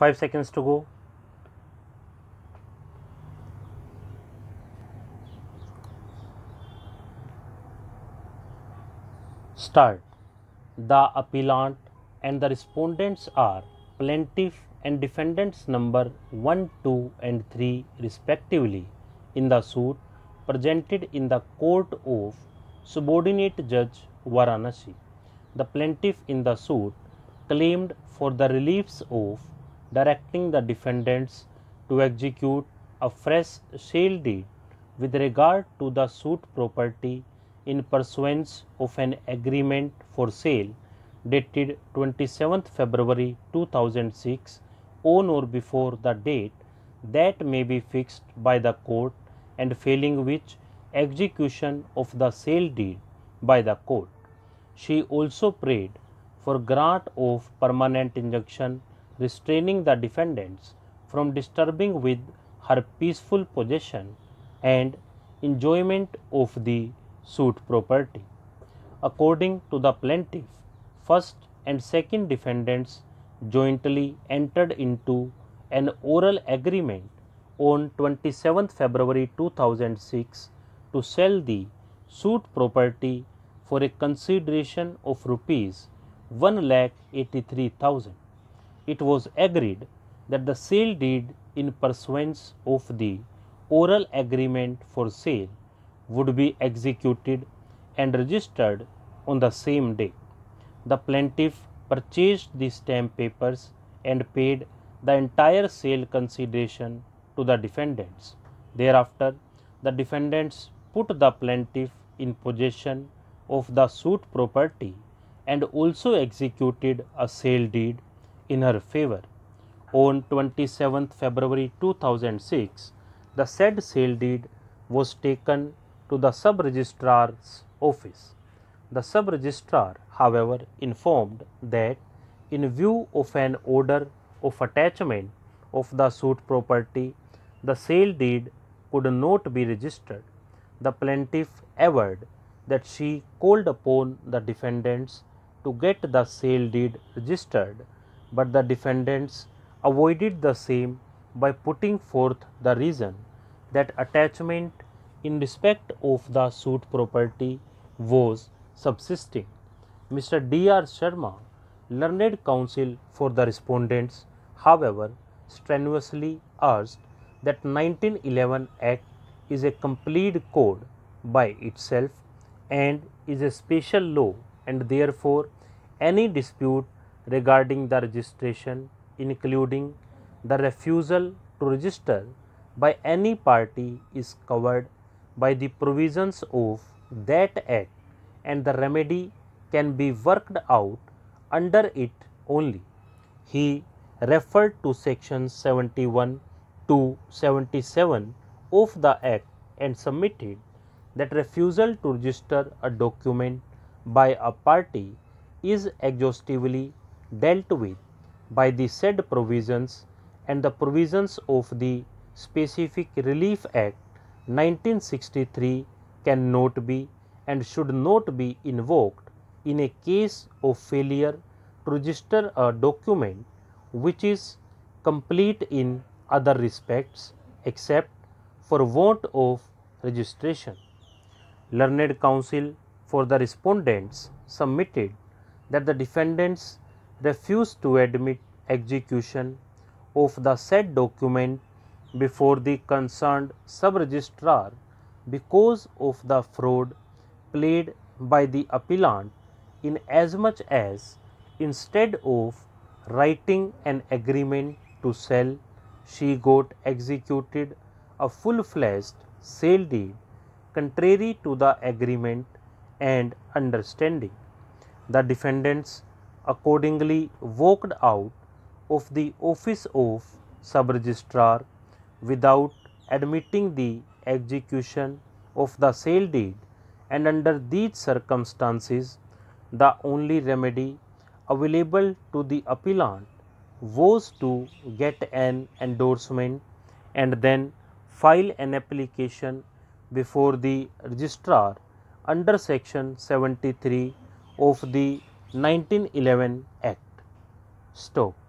5 seconds to go. Start. The appellant and the respondents are plaintiff and defendants number 1, 2 and 3 respectively in the suit presented in the court of subordinate judge Varanasi. The plaintiff in the suit claimed for the reliefs of directing the defendants to execute a fresh sale deed with regard to the suit property in pursuance of an agreement for sale dated 27th February 2006 on or before the date that may be fixed by the court and failing which execution of the sale deed by the court. She also prayed for grant of permanent injunction restraining the defendants from disturbing with her peaceful possession and enjoyment of the suit property. According to the plaintiff, first and second defendants jointly entered into an oral agreement on 27th February 2006 to sell the suit property for a consideration of rupees 1 lakh 83,000. It was agreed that the sale deed in pursuance of the oral agreement for sale would be executed and registered on the same day. The plaintiff purchased the stamp papers and paid the entire sale consideration to the defendants. Thereafter, the defendants put the plaintiff in possession of the suit property and also executed a sale deed in her favor. On 27th February 2006, the said sale deed was taken to the sub registrar's office. The sub registrar, however, informed that in view of an order of attachment of the suit property, the sale deed could not be registered. The plaintiff averred that she called upon the defendants to get the sale deed registered, but the defendants avoided the same by putting forth the reason that attachment in respect of the suit property was subsisting. Mr. D. R. Sharma, learned counsel for the respondents, however, strenuously urged that 1911 Act is a complete code by itself and is a special law and therefore any dispute regarding the registration including the refusal to register by any party is covered by the provisions of that act and the remedy can be worked out under it only. He referred to section 71 to 77 of the act and submitted that refusal to register a document by a party is exhaustively dealt with by the said provisions and the provisions of the Specific Relief Act 1963 cannot be and should not be invoked in a case of failure to register a document which is complete in other respects except for want of registration. Learned counsel for the respondents submitted that the defendants refused to admit execution of the said document before the concerned sub-registrar because of the fraud played by the appellant in as much as instead of writing an agreement to sell she got executed a full-fledged sale deed contrary to the agreement and understanding. The defendants accordingly walked out of the office of sub-registrar without admitting the execution of the sale deed and under these circumstances the only remedy available to the appellant was to get an endorsement and then file an application before the registrar under section 73 of the 1911 act. Stop